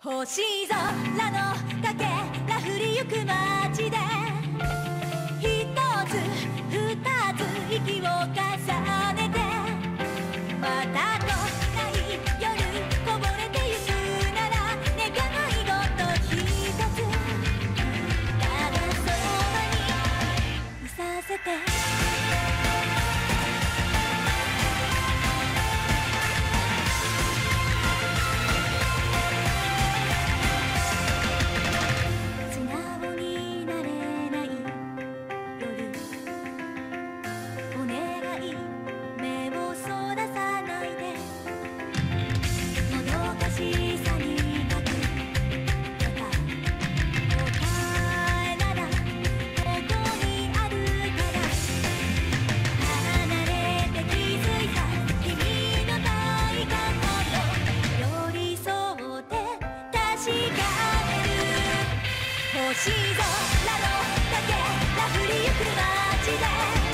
星空のほしぞる。星空のだけら降りゆく街で。